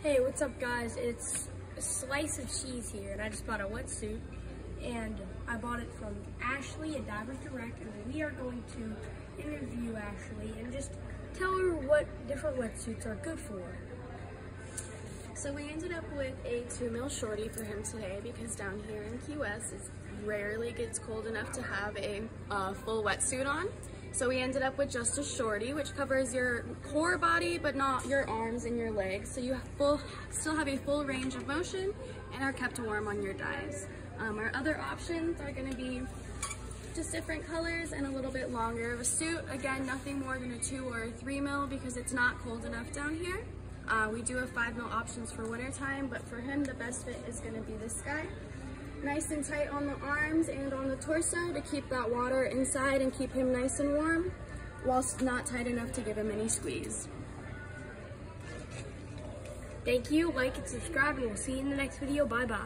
Hey, what's up guys? It's a slice of cheese here and I just bought a wetsuit and I bought it from Ashley at Divers Direct and we are going to interview Ashley and just tell her what different wetsuits are good for. So we ended up with a two mil shorty for him today because down here in Key West it rarely gets cold enough to have a uh, full wetsuit on. So we ended up with just a shorty, which covers your core body, but not your arms and your legs. So you full, still have a full range of motion and are kept warm on your dives. Um, our other options are gonna be just different colors and a little bit longer of a suit. Again, nothing more than a two or a three mil because it's not cold enough down here. Uh, we do have five mil options for winter time, but for him, the best fit is gonna be this guy nice and tight on the arms and on the torso to keep that water inside and keep him nice and warm whilst not tight enough to give him any squeeze. Thank you, like and subscribe, and we'll see you in the next video. Bye-bye.